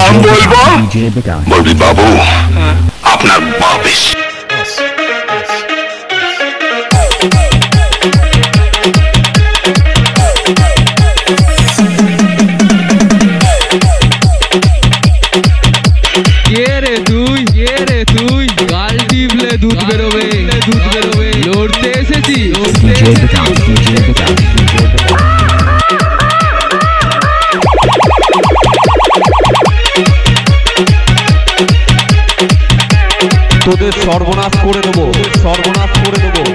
আমি বলবো DJ Vikas. বলবি বাবু আপনার বাপ এসে কে রে তুই কে রে তুই গাল টিপলে দুধ বেরোবে দুধ বেরোবে লড়তে এসেছি লড়তে DJ এসেছি তোদের সর্বনাশ করে দেবো সর্বনাশ করে দেবো।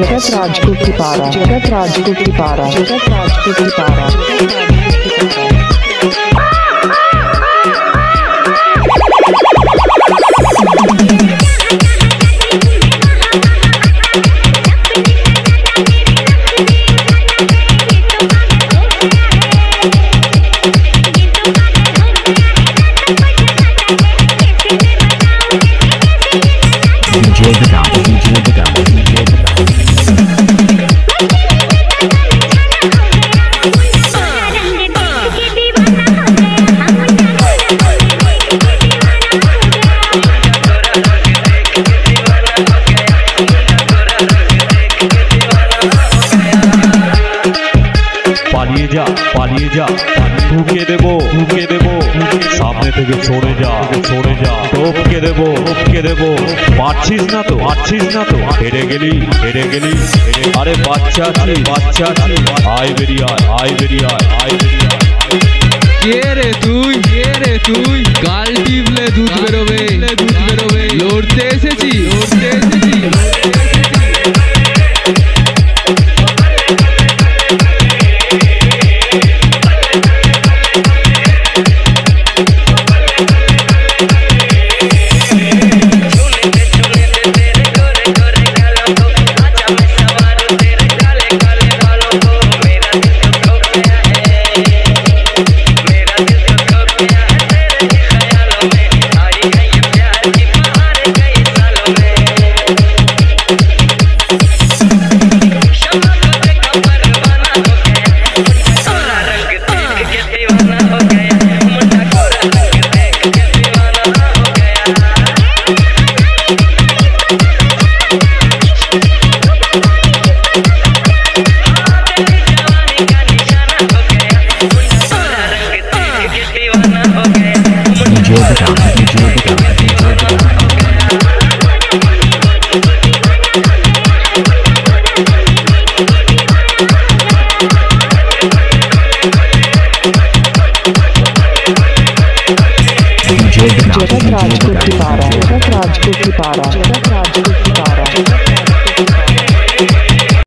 जगत राजपूत की पारा जगत राजपूत की पारा जगत राजपूत की पारा যা পালিয়ে যা। ঢুকে দেবো ঢুকে দেবো। সামনে থেকে সরে যা সরে যা। টপকে দেবো টপকে দেবো। পারছিস না তো পারছিস না তো। হেরে গেলি হেরে গেলি। আরে বাচ্চা আছি বাচ্চা আছি। আয় বেরিয়ে আয় আয় বেরিয়ে আয় আয় বেরিয়ে আয়। কে রে তুই কে রে তুই? গাল টিপলে দুধ বেরোবে দুধ বেরোবে। লড়তে এসেছি লড়তে এসেছি DJ Vikas. DJ Vikas. जगत राजपूत की. पारा. जगत राजपूत की पारा जगत राजपूत की पारा